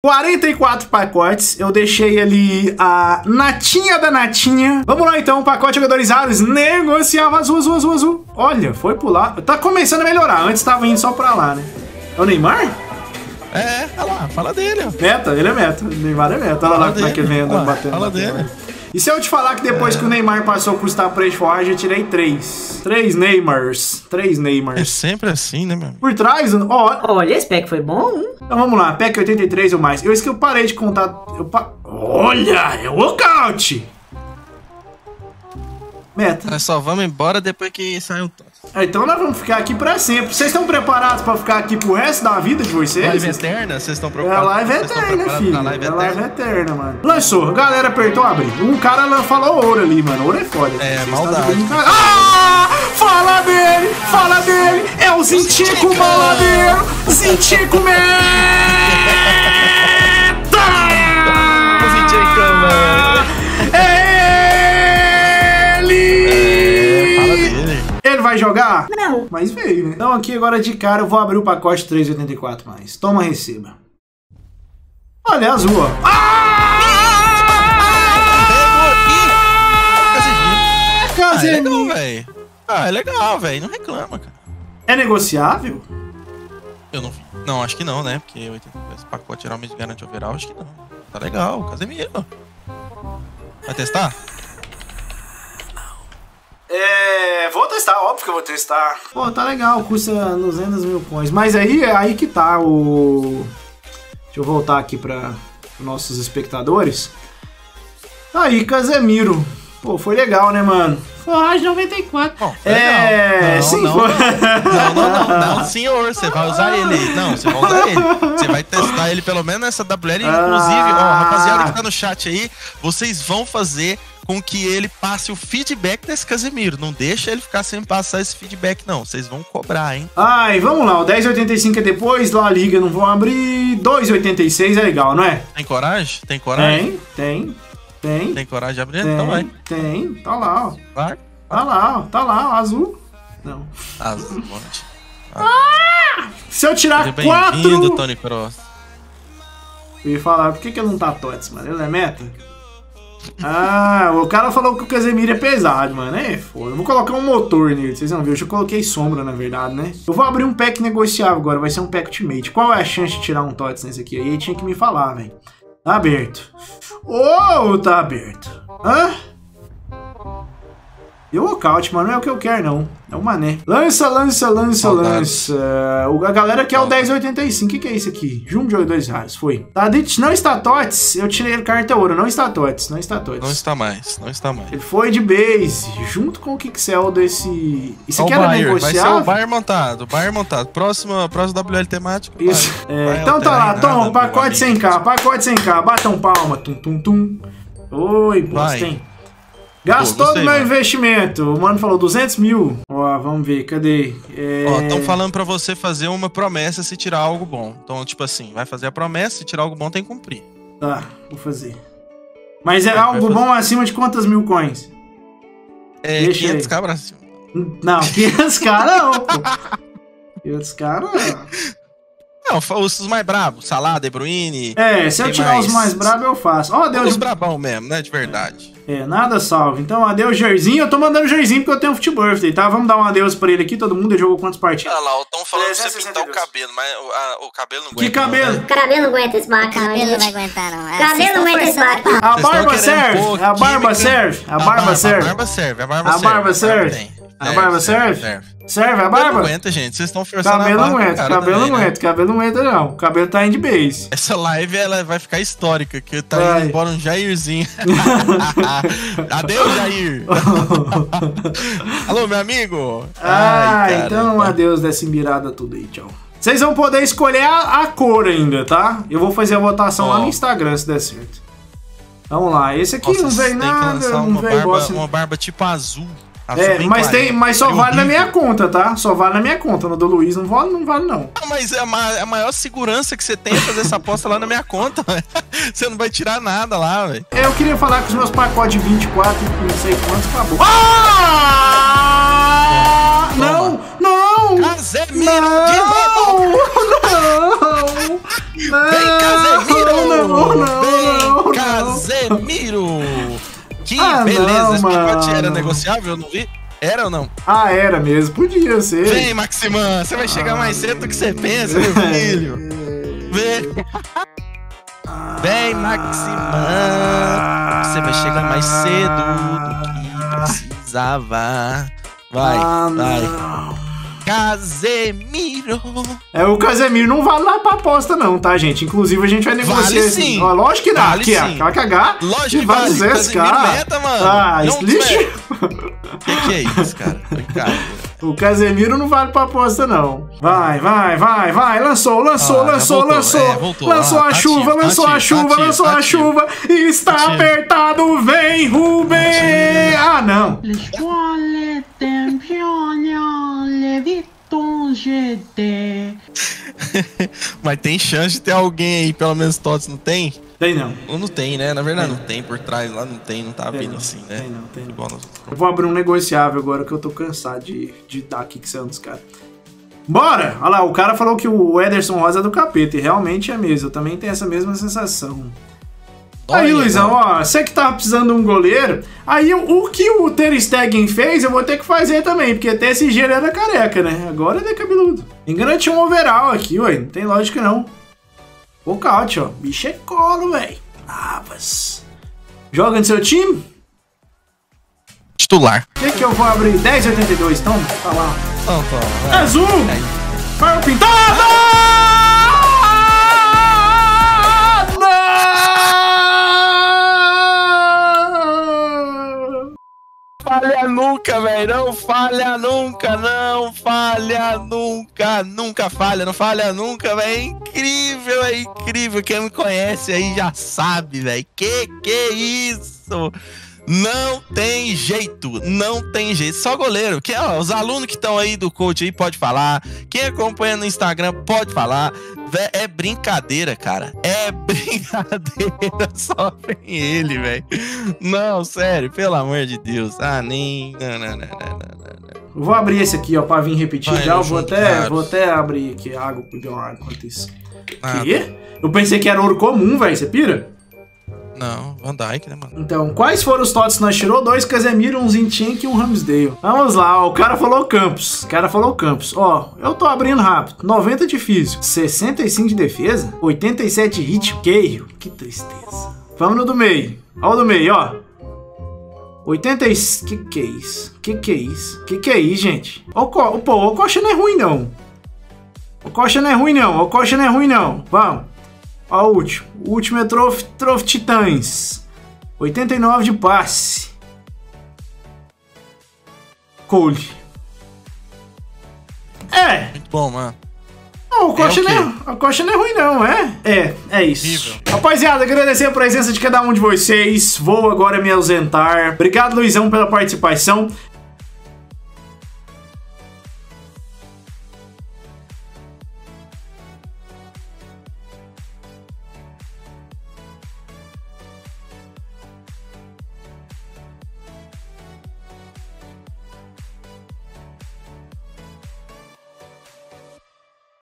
44 pacotes, eu deixei ali a natinha da natinha. Vamos lá então, pacote jogadores raros, negociava azul, azul, azul, azul. Olha, foi pular. Tá começando a melhorar, antes tava indo só pra lá, né? É o Neymar? É, olha lá, fala dele, ó. Meta, ele é meta. O Neymar é meta. Olha lá como é que ele vem andando batendo. Fala dele. E se eu te falar que depois É. que o Neymar passou a custar preço forragem, eu tirei três. Três Neymars. Três É Neymars. sempre assim, né, meu? Por trás, ó. Olha, esse pack foi bom. hein? Então vamos lá, PEC 83 ou mais. Eu isso que eu parei de contar. Eu pa... Olha, é o walkout! Meta. Nós só vamos embora depois que sai o. Ah, Então nós vamos ficar aqui pra sempre. Vocês estão preparados pra ficar aqui pro resto da vida de vocês? Live eterna? Vocês estão É a preocupados? live Vocês estão eterna, filho. live É a live eterna? mano. Lançou, galera apertou abrir. Um cara falou ouro ali, mano. Ouro é foda. É, Vocês maldade. Ah! Fala dele! Fala dele! É o Zintico Maladeiro! Zintico Meta! Vai jogar? Não. Mas veio, né? Então aqui agora de cara eu vou abrir o pacote 384 mais. Toma, receba. Olha, é azul, ó. Ah! Ah, é legal, Casemiro. velho. Ah, é legal, velho. Não reclama, cara. É negociável? Eu não vi. Não, acho que não, né? Porque 82 pacote geralmente garante overall, acho que não. Tá legal, Casemiro. Vai testar? É, vou testar, óbvio que eu vou testar. Pô, tá legal, custa 200 mil coins. Mas aí é aí que tá o. Deixa eu voltar aqui para nossos espectadores. Aí, Casemiro. Pô, foi legal, né, mano? Forragem 94. Bom, É. Não, sim, não, foi. Não, não, não, não, senhor, você vai usar ele. Não, você vai usar ele. Você vai testar ele pelo menos nessa WL. Inclusive, ó, rapaziada que tá no chat aí, vocês vão fazer com que ele passe o feedback desse Casemiro. Não deixa ele ficar sem passar esse feedback, não. Vocês vão cobrar, hein? Ai, vamos lá, o 10,85 é depois, lá a liga não vão abrir. 2,86 é legal, não é? Tem coragem? Tem coragem? Tem, tem, tem. Tem coragem de abrir? Então vai. Tem, tem, tá lá, ó. Vai. Tá lá, ó. Tá lá, ó, azul. Não. Azul, monte. Se eu tirar Seja quatro. Tony Cross. Eu ia falar, por que, que ele não tá Tots, mano? Ele é meta? Ah, o cara falou que o Casemiro é pesado, mano. É, foda. Eu vou colocar um motor nele, vocês vão ver. Eu já coloquei sombra, na verdade, né? Eu vou abrir um pack negociável agora, vai ser um pack ultimate. Qual é a chance de tirar um Tots nesse aqui? Aí tinha que me falar, velho. Tá aberto. Ô, tá aberto. Hã? E o walkout, mano, não é o que eu quero, não. É o mané. Lança, lança, lança, Saudades. lança. A galera quer o 1085. O que, que é isso aqui? Junto de 2 reais. Foi. Dito, não está tots. Eu tirei carta ouro. Não está tots. Não está tots. Não está mais, não está mais. Ele foi de base. Junto com o Kixel desse. Isso Ó, aqui era Bayer, vai ser o negociável? Bayer montado, Bayer montado. Próxima, próxima WL temática. Isso. É, então tá lá, toma, pacote meu amigo. 100k, pacote 100k, batam palma, tum tum tum. Oi, bosta, Gastou gostei, do meu mano. investimento. O mano falou 200 mil. Ó, vamos ver, cadê? É... Ó, estão falando pra você fazer uma promessa se tirar algo bom. Então, tipo assim, vai fazer a promessa, se tirar algo bom tem que cumprir. Tá, vou fazer. Mas é vai algo bom acima de quantas mil coins? É Deixa 500 aí. cabras assim. Não, 500k não, pô. 500k não. Não, os mais brabos, Salah, De Bruyne. É, se eu tirar os mais. mais bravos eu faço. Os Deus. brabão mesmo, né? De verdade. É, nada salve. Então, adeus, Jairzinho. Eu tô mandando Jairzinho porque eu tenho um Birthday, tá? Vamos dar um adeus pra ele aqui. Todo mundo ele jogou quantas partidas? Olha lá, estão falando pra você 362. pintar o cabelo, mas o, a- o cabelo não Que aguenta, não, cabelo? né? Cabelo não aguenta esse barco, Cabelo não vai aguentar, não. É, Cabelo não aguenta esse barco. A barba serve. A barba serve. A barba serve. A barba serve, a barba serve. Barba serve? A barba serve? Serve a Cabelo não barba? aguenta, gente. Vocês estão forçando Cabelo a barba. aguenta, cabelo também, não né? aguenta, cabelo não aguenta não. O cabelo tá indo de base. Essa live ela vai ficar histórica, que tá Vai. indo embora um Jairzinho. Adeus, Jair. Alô, meu amigo. Ah, Ai, então caramba. adeus dessa embirada tudo aí, tchau. Vocês vão poder escolher a, a cor ainda, tá? Eu vou fazer a votação lá Ó. no Instagram se der certo. Vamos lá, esse aqui Nossa, não veio que nada, não veio barba, bosta. uma barba tipo azul. Azul É, mas, tem, mas só É vale na minha conta, tá? Só vale na minha conta. No do Luiz não vale, não vale não. Não, Mas a, ma- a maior segurança que você tem é fazer essa aposta lá na minha conta. velho. Você não vai tirar nada lá, velho. Eu queria falar que os meus pacotes de 24 e não sei quantos acabou. Ah! Não, não! Casemiro! Não! Era negociável, eu não vi? Era ou não? Ah, era mesmo. Podia ser. Vem, Maximã, você vai chegar mais cedo do que você pensa, meu filho. Vem. Vem, Maximã. Você vai chegar mais cedo do que precisava. Vai, Ah, vai. não. Casemiro. É, o Casemiro não vale lá pra aposta, não, tá, gente? Inclusive, a gente vai negociar. Vale esse- sim. Ó, lógico que não. Vale aqui, ó. sim. Vai cagar. Lógico que vai vale. esse Casemiro meta, mano. Ah, Não, lixo. Que que é isso, cara? Cara, O Casemiro não vale pra aposta, não. Vai, vai, vai, vai. Lançou, lançou, Ah, lançou, voltou. lançou. É, voltou. Lançou Ah, a tá chuva, ativo, tá lançou a ativo, chuva, tá ativo, lançou tá a ativo. chuva. Está Ativo. apertado, vem, Rubem. Ah, não. L'étoile GT. Mas tem chance de ter alguém aí, pelo menos todos, não tem? Tem não. Ou não tem, né? Na verdade, não tem por trás lá, não tem, não tá vindo não, assim, né? tem não, tem não. Eu vou abrir um negociável agora que eu tô cansado de, de dar aqui que são dos caras. Bora! Olha lá, o cara falou que o Ederson Rosa é do capeta, e realmente é mesmo. Eu também tenho essa mesma sensação. Aí, Olha, Luizão, mano. ó, você que tava precisando de um goleiro, aí o, o que o Ter Stegen fez, eu vou ter que fazer também, porque até esse ele era careca, né? Agora ele é cabeludo. Engana um overall aqui, ué, não tem lógica não. Walkout, ó, bicho é colo, velho. Bravas. Joga no seu time? Titular. O que que eu vou abrir? 10,82, então? Tá lá. Tô. vai. Azul! Pintado! Não! Falha nunca, velho. Não falha nunca, não falha nunca. Nunca falha, não falha nunca, velho. É incrível, é incrível. Quem me conhece aí já sabe, velho. Que que é isso? Não tem jeito, não tem jeito. Só goleiro. Que, ó, os alunos que estão aí do coach aí pode falar. Quem acompanha no Instagram pode falar. Vé, É brincadeira, cara. É brincadeira. Só vem ele, velho. Não, sério, pelo amor de Deus. Ah, nem. Não, não, não, não, não, não. Vou abrir esse aqui, ó, pra vir repetir Vai, já. Eu vou junto até, vou até abrir aqui a água pro John enquanto isso. Ah, Quê? Eu pensei que era ouro comum, velho. Você pira? Não, Van Dyke, né, mano? Então, quais foram os TOTS que nós tirou? Dois Casemiro, um Zinchenko e um Ramsdale. Vamos lá, ó, o cara falou Campos. O cara falou Campos. Ó, eu tô abrindo rápido. 90 de físico, 65 de defesa, 87 de hit, Keio. Que tristeza. Vamos no do meio. Ó o do meio, ó. 80 e... Que que é isso? Que que é isso? Que que é isso, gente? O Co- pô, o Coxa não é ruim, não. O Coxa não é ruim, não. O Coxa não é ruim, não. Vamos. Ó, o último. O último é Trof, Trof Titãs. 89 de passe. Cole. É. Muito bom, mano. Não, o Coxa, o quê? não, é, o Coxa não é ruim, não, é? É, é isso. Horrível. Rapaziada, agradecer a presença de cada um de vocês. Vou agora me ausentar. Obrigado, Luizão, pela participação.